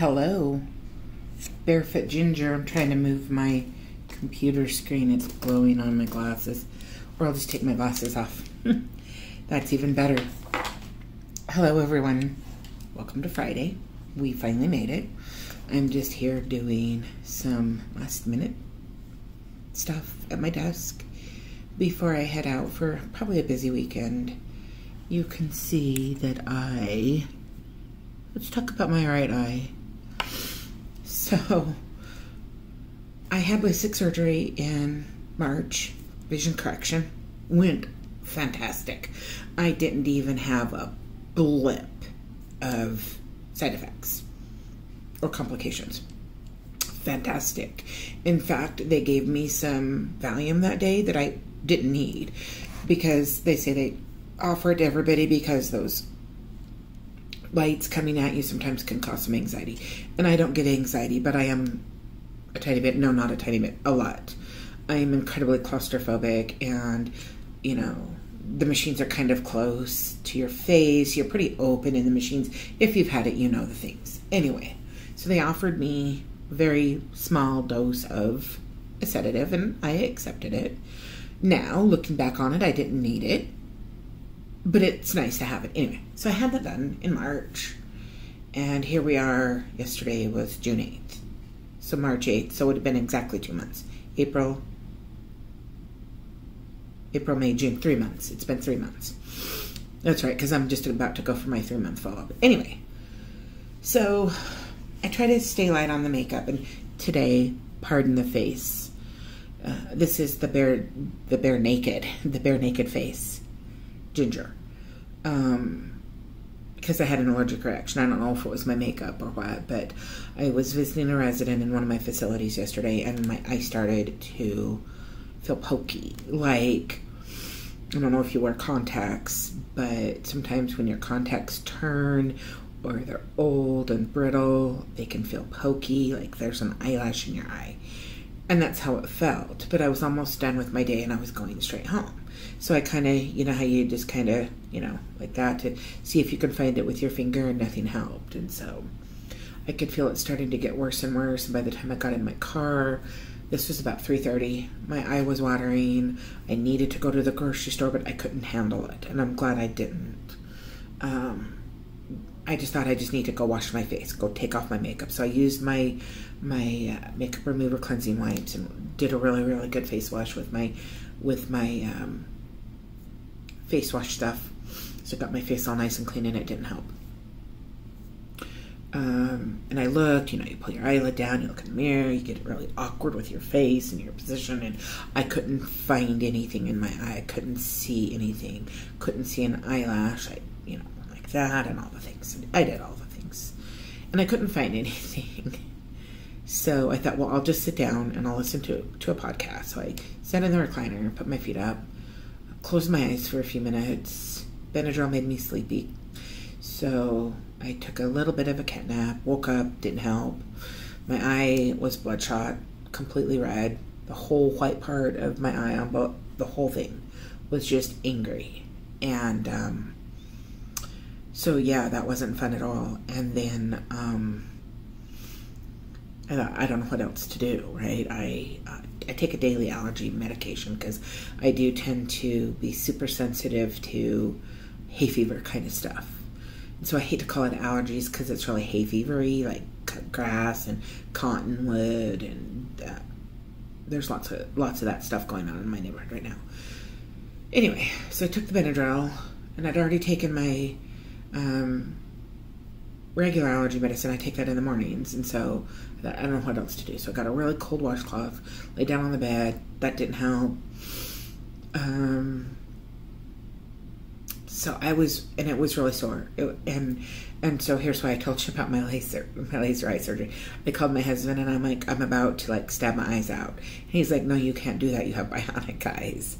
Hello, Barefoot Ginger. I'm trying to move my computer screen. It's blowing on my glasses. Or I'll just take my glasses off. That's even better. Hello, everyone. Welcome to Friday. We finally made it. I'm just here doing some last minute stuff at my desk before I head out for probably a busy weekend. You can see that I. Let's talk about my right eye. So, I had my LASIK surgery in March, vision correction. Went fantastic. I didn't even have a blip of side effects or complications. Fantastic. In fact, they gave me some Valium that day that I didn't need because they say they offer it to everybody because those lights coming at you sometimes can cause some anxiety. And I don't get anxiety, but I am a tiny bit, no, not a tiny bit, a lot. I am incredibly claustrophobic and, you know, the machines are kind of close to your face. You're pretty open in the machines. If you've had it, you know the things. Anyway, so they offered me a very small dose of a sedative and I accepted it. Now, looking back on it, I didn't need it but it's nice to have it anyway. So I had that done in March, and here we are. Yesterday was June 8th, so March 8th. So it would have been exactly two months. April, April, May, June, three months. It's been three months. That's right, because I'm just about to go for my three month follow up. Anyway, so I try to stay light on the makeup, and today, pardon the face. Uh, this is the bare, the bare naked, the bare naked face ginger. Um, because I had an allergic reaction. I don't know if it was my makeup or what, but I was visiting a resident in one of my facilities yesterday and my eye started to feel pokey. Like, I don't know if you wear contacts, but sometimes when your contacts turn or they're old and brittle, they can feel pokey, like there's an eyelash in your eye. And that's how it felt. But I was almost done with my day and I was going straight home. So I kind of, you know, how you just kind of, you know, like that to see if you could find it with your finger, and nothing helped. And so I could feel it starting to get worse and worse. And by the time I got in my car, this was about 3:30. My eye was watering. I needed to go to the grocery store, but I couldn't handle it, and I'm glad I didn't. Um, I just thought I just need to go wash my face, go take off my makeup. So I used my my uh, makeup remover cleansing wipes and did a really really good face wash with my with my um, face wash stuff. So I got my face all nice and clean and it didn't help. Um, and I looked, you know, you pull your eyelid down, you look in the mirror, you get really awkward with your face and your position, and I couldn't find anything in my eye. I couldn't see anything. Couldn't see an eyelash, I, that, and all the things. I did all the things. And I couldn't find anything. So I thought, well, I'll just sit down and I'll listen to, to a podcast. So I sat in the recliner, put my feet up, closed my eyes for a few minutes. Benadryl made me sleepy. So I took a little bit of a cat nap, woke up, didn't help. My eye was bloodshot, completely red. The whole white part of my eye on both, the whole thing was just angry. And um, so, yeah, that wasn't fun at all. And then um, I don't know what else to do, right? I uh, I take a daily allergy medication because I do tend to be super sensitive to hay fever kind of stuff. And so I hate to call it allergies because it's really hay fevery, like grass and cottonwood, and uh, there's lots of lots of that stuff going on in my neighborhood right now. Anyway, so I took the Benadryl, and I'd already taken my um, regular allergy medicine. I take that in the mornings, and so I don't know what else to do. So I got a really cold washcloth, lay down on the bed. That didn't help. Um, so I was, and it was really sore. It, and and so here's why I told you about my laser, my laser eye surgery. I called my husband, and I'm like, I'm about to like stab my eyes out. And he's like, No, you can't do that. You have bionic eyes.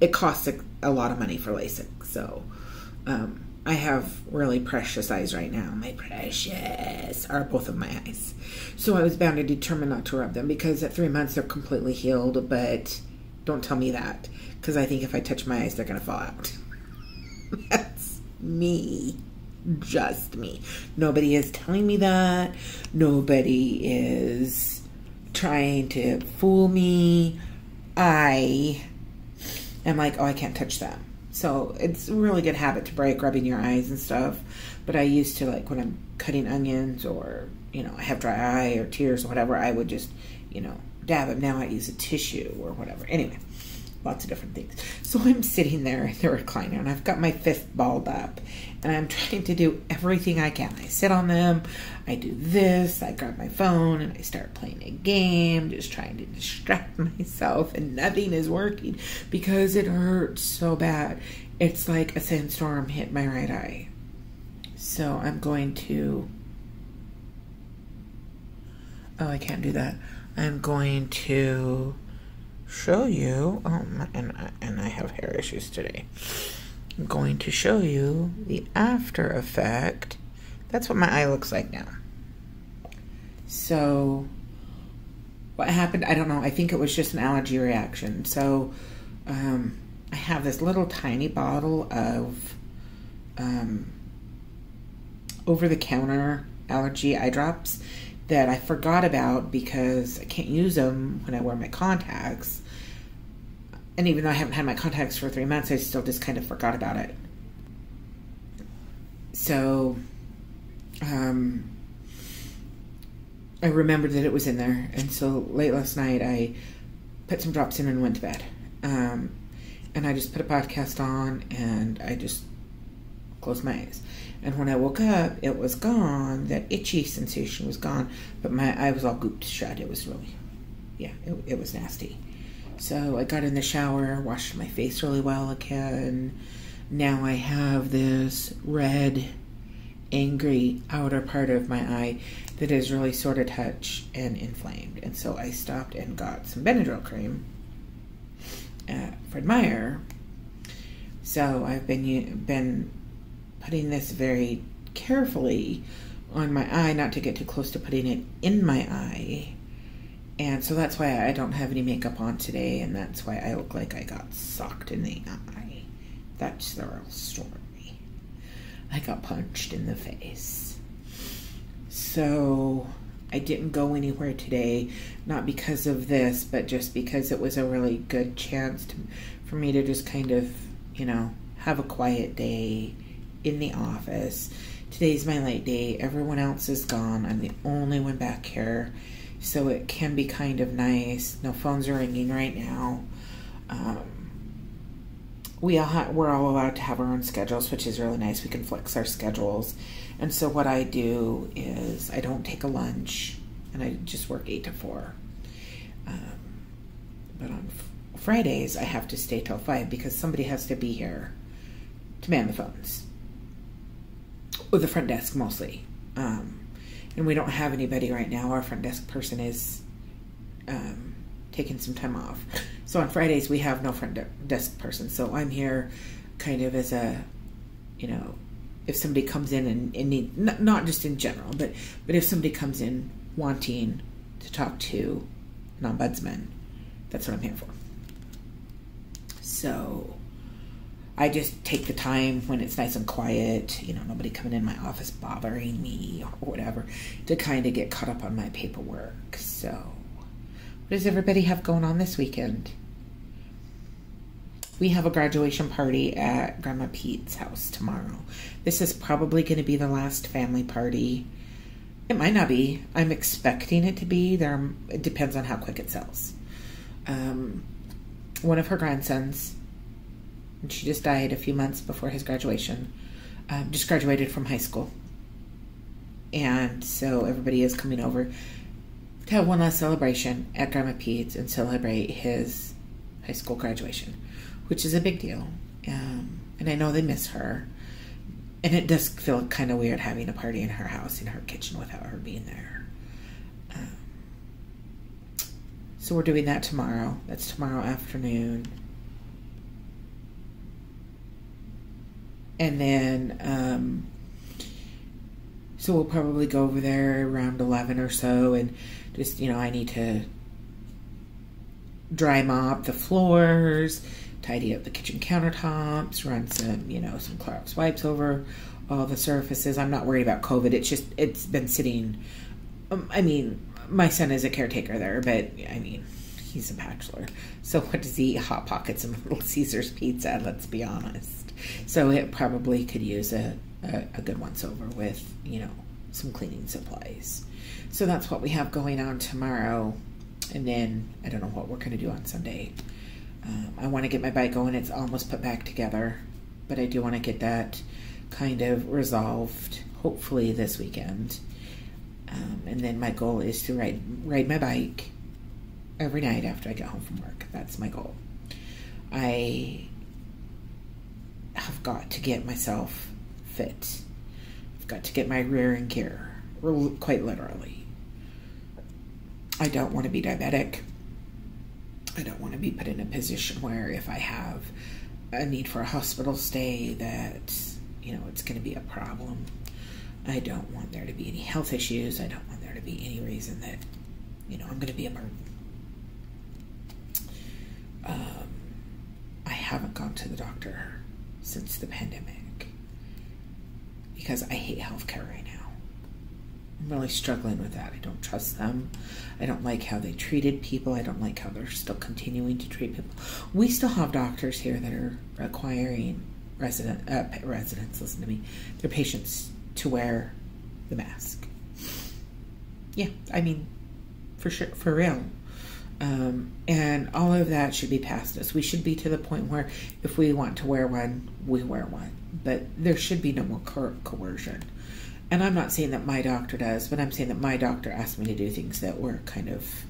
It costs a, a lot of money for LASIK, so. Um, I have really precious eyes right now. My precious are both of my eyes. So I was bound to determine not to rub them because at three months they're completely healed, but don't tell me that because I think if I touch my eyes, they're going to fall out. That's me. just me. Nobody is telling me that. Nobody is trying to fool me. I am like, oh, I can't touch that. So it's a really good habit to break, rubbing your eyes and stuff. But I used to like when I'm cutting onions or you know I have dry eye or tears or whatever, I would just you know dab it. Now I use a tissue or whatever. Anyway, lots of different things. So I'm sitting there in the recliner and I've got my fist balled up and I'm trying to do everything I can. I sit on them, I do this, I grab my phone and I start playing a game, just trying to distract myself, and nothing is working because it hurts so bad. It's like a sandstorm hit my right eye. So I'm going to. Oh, I can't do that. I'm going to show you. Oh, and and I have hair issues today. I'm going to show you the after effect. That's what my eye looks like now. So, what happened? I don't know. I think it was just an allergy reaction. So, um, I have this little tiny bottle of um, over the counter allergy eye drops that I forgot about because I can't use them when I wear my contacts and even though I haven't had my contacts for three months, I still just kind of forgot about it. So, um, I remembered that it was in there, and so late last night I put some drops in and went to bed. Um, and I just put a podcast on, and I just closed my eyes. And when I woke up, it was gone. That itchy sensation was gone, but my eye was all gooped shut. It was really, yeah, it, it was nasty. So I got in the shower, washed my face really well again. Now I have this red, angry outer part of my eye that is really sort of touch and inflamed. And so I stopped and got some Benadryl cream uh, at Fred Meyer. So I've been been putting this very carefully on my eye, not to get too close to putting it in my eye and so that's why I don't have any makeup on today, and that's why I look like I got socked in the eye. That's the real story. I got punched in the face. So I didn't go anywhere today, not because of this, but just because it was a really good chance to, for me to just kind of, you know, have a quiet day in the office. Today's my late day. Everyone else is gone. I'm the only one back here so it can be kind of nice. No phones are ringing right now. Um, we all ha- we're all allowed to have our own schedules, which is really nice. We can flex our schedules, and so what I do is I don't take a lunch, and I just work eight to four. Um, but on Fridays, I have to stay till five because somebody has to be here to man the phones, or the front desk mostly. Um, and we don't have anybody right now. Our front desk person is um, taking some time off. So on Fridays we have no front de- desk person. So I'm here, kind of as a, you know, if somebody comes in and, and need not, not just in general, but but if somebody comes in wanting to talk to an ombudsman, that's what I'm here for. So I just take the time when it's nice and quiet, you know, nobody coming in my office bothering me or whatever, to kind of get caught up on my paperwork. So, what does everybody have going on this weekend? We have a graduation party at Grandma Pete's house tomorrow. This is probably going to be the last family party. It might not be. I'm expecting it to be. There, it depends on how quick it sells. Um, one of her grandsons and she just died a few months before his graduation. Um, just graduated from high school, and so everybody is coming over to have one last celebration at Grandma Pete's and celebrate his high school graduation, which is a big deal. Um, and I know they miss her, and it does feel kind of weird having a party in her house in her kitchen without her being there. Um, so we're doing that tomorrow. That's tomorrow afternoon. And then um, so we'll probably go over there around 11 or so and just you know i need to dry mop the floors tidy up the kitchen countertops, run some, you know, some Clorox wipes over all the surfaces. I'm not worried about COVID. It's just, it's been sitting. Um, I mean, my son is a caretaker there, but I mean, he's a bachelor. So what does he eat? Hot Pockets and Little Caesars pizza, let's be honest. So it probably could use a, a, a good once over with, you know, some cleaning supplies. So that's what we have going on tomorrow. And then I don't know what we're going to do on Sunday. Um, I want to get my bike going. It's almost put back together, but I do want to get that kind of resolved, hopefully this weekend. Um, and then my goal is to ride ride my bike every night after I get home from work. That's my goal. I got to get myself fit. I've got to get my rear in gear, quite literally. I don't want to be diabetic. I don't want to be put in a position where if I have a need for a hospital stay that, you know, it's going to be a problem. I don't want there to be any health issues. I don't want there to be any reason that, you know, I'm going to be a burden. Um, I haven't gone to the doctor since the pandemic because I hate healthcare right now. I'm really struggling with that. I don't trust them. I don't like how they treated people. I don't like how they're still continuing to treat people. We still have doctors here that are requiring resident uh, residents. Listen to me. Their patients to wear the mask. Yeah, I mean, for sure, for real. Um, and all of that should be past us. We should be to the point where if we want to wear one, we wear one. But there should be no more co- coercion. And I'm not saying that my doctor does, but I'm saying that my doctor asked me to do things that were kind of,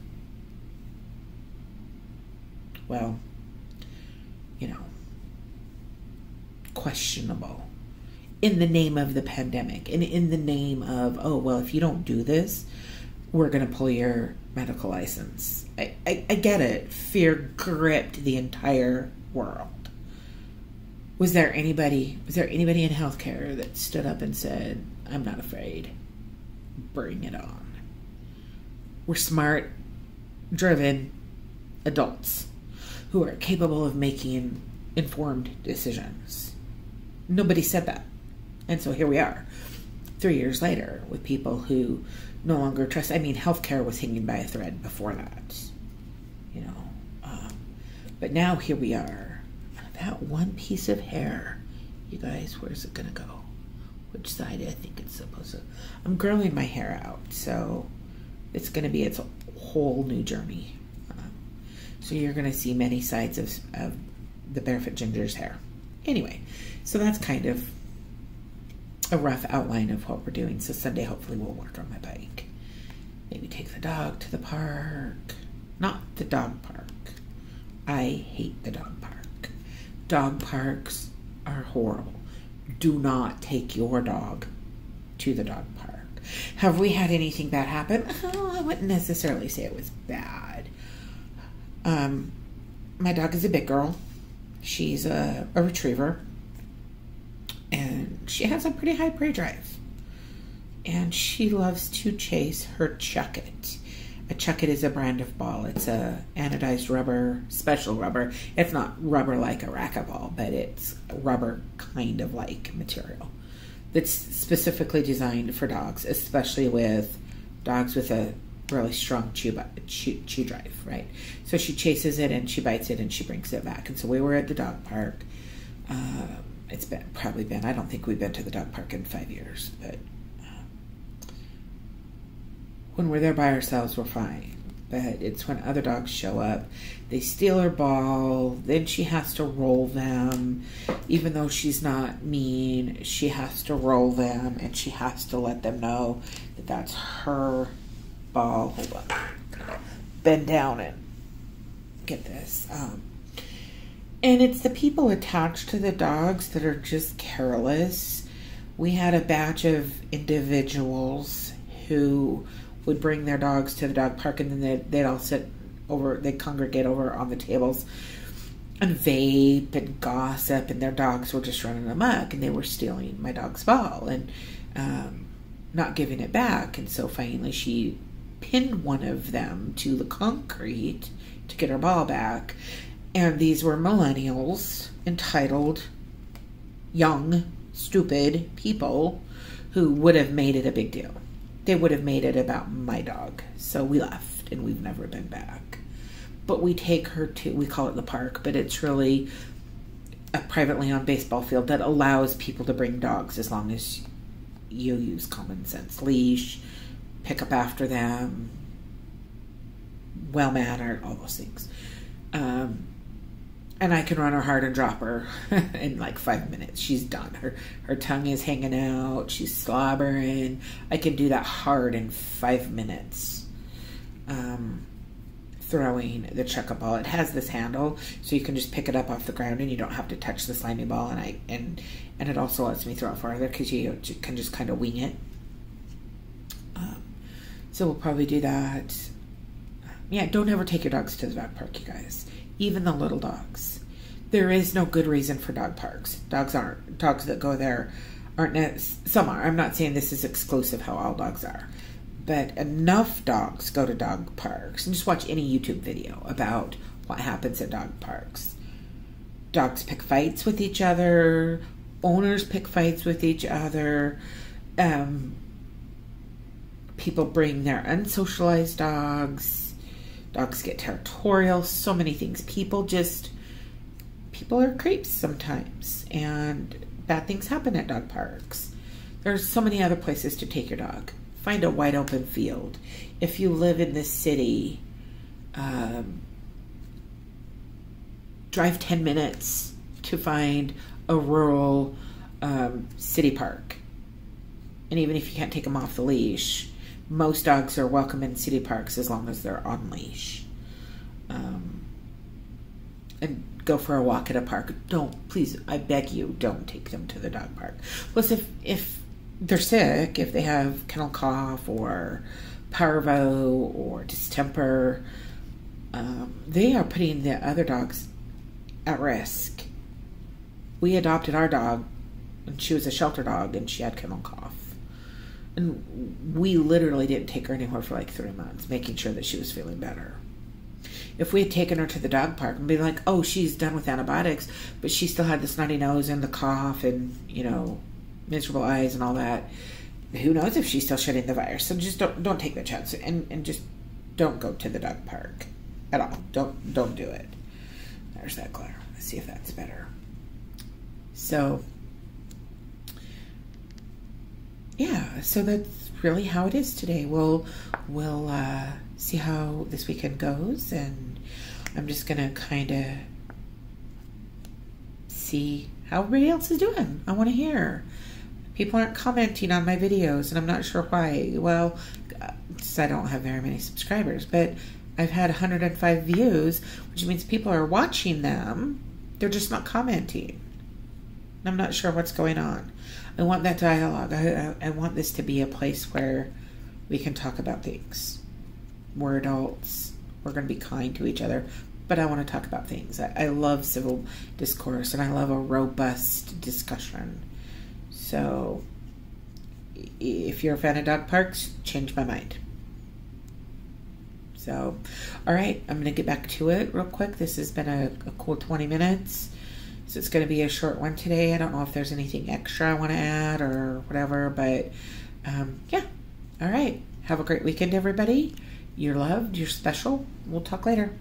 well, you know, questionable in the name of the pandemic and in the name of, oh, well, if you don't do this, we're going to pull your medical license. I, I, I get it. Fear gripped the entire world. Was there anybody, was there anybody in healthcare that stood up and said, I'm not afraid? Bring it on. We're smart, driven adults who are capable of making informed decisions. Nobody said that. And so here we are, three years later, with people who no longer trust. I mean, healthcare was hanging by a thread before that, you know. Um, but now here we are. That one piece of hair, you guys, where's it gonna go? Which side I think it's supposed to? I'm growing my hair out, so it's gonna be its whole new journey. Um, so you're gonna see many sides of, of the barefoot ginger's hair. Anyway, so that's kind of a rough outline of what we're doing. So Sunday, hopefully, we'll work on my bike. Maybe take the dog to the park. Not the dog park. I hate the dog park. Dog parks are horrible. Do not take your dog to the dog park. Have we had anything bad happen? Oh, I wouldn't necessarily say it was bad. Um, my dog is a big girl. She's a, a retriever and she has a pretty high prey drive. And she loves to chase her Chuckit. A Chuckit is a brand of ball. It's a anodized rubber, special rubber. It's not rubber like a racquetball, but it's rubber kind of like material that's specifically designed for dogs, especially with dogs with a really strong chew, chew, chew drive, right? So she chases it and she bites it and she brings it back. And so we were at the dog park. Uh, it's been probably been. I don't think we've been to the dog park in five years, but uh, when we're there by ourselves, we're fine. But it's when other dogs show up, they steal her ball. Then she has to roll them, even though she's not mean. She has to roll them, and she has to let them know that that's her ball. Hold on, bend down and get this. Um, and it's the people attached to the dogs that are just careless. We had a batch of individuals who would bring their dogs to the dog park and then they'd, they'd all sit over, they'd congregate over on the tables and vape and gossip, and their dogs were just running amok and they were stealing my dog's ball and um, not giving it back. And so finally she pinned one of them to the concrete to get her ball back And these were millennials, entitled, young, stupid people who would have made it a big deal. They would have made it about my dog. So we left and we've never been back. But we take her to, we call it the park, but it's really a privately owned baseball field that allows people to bring dogs as long as you use common sense leash, pick up after them, well mannered, all those things. Um, and I can run her hard and drop her in like five minutes. She's done. Her her tongue is hanging out. She's slobbering. I can do that hard in five minutes. Um, throwing the Chuckit ball. It has this handle, so you can just pick it up off the ground, and you don't have to touch the slimy ball. And I and and it also lets me throw it farther because you can just kind of wing it. Um, so we'll probably do that. Yeah, don't ever take your dogs to the dog park, you guys even the little dogs. There is no good reason for dog parks. Dogs aren't dogs that go there aren't some are. I'm not saying this is exclusive how all dogs are. But enough dogs go to dog parks and just watch any YouTube video about what happens at dog parks. Dogs pick fights with each other, owners pick fights with each other. Um, people bring their unsocialized dogs Dogs get territorial, so many things. People just, people are creeps sometimes, and bad things happen at dog parks. There's so many other places to take your dog. Find a wide open field. If you live in the city, um, drive 10 minutes to find a rural um, city park. And even if you can't take them off the leash, most dogs are welcome in city parks as long as they're on leash. Um, and go for a walk at a park. Don't please, I beg you, don't take them to the dog park. Plus, if if they're sick, if they have kennel cough or parvo or distemper, um, they are putting the other dogs at risk. We adopted our dog, and she was a shelter dog, and she had kennel cough and we literally didn't take her anywhere for like three months, making sure that she was feeling better. If we had taken her to the dog park and been like, oh, she's done with antibiotics, but she still had the snotty nose and the cough and, you know, miserable eyes and all that, who knows if she's still shedding the virus. So just don't don't take the chance and, and just don't go to the dog park at all. Don't don't do it. There's that glare. Let's see if that's better. So yeah, so that's really how it is today. We'll we'll uh, see how this weekend goes, and I'm just gonna kind of see how everybody else is doing. I want to hear. People aren't commenting on my videos, and I'm not sure why. Well, I don't have very many subscribers, but I've had 105 views, which means people are watching them. They're just not commenting. I'm not sure what's going on. I want that dialogue. I, I, I want this to be a place where we can talk about things. We're adults. We're going to be kind to each other. But I want to talk about things. I, I love civil discourse and I love a robust discussion. So if you're a fan of dog parks, change my mind. So, all right, I'm going to get back to it real quick. This has been a, a cool 20 minutes. So it's going to be a short one today. I don't know if there's anything extra I want to add or whatever, but um, yeah. All right. Have a great weekend, everybody. You're loved. You're special. We'll talk later.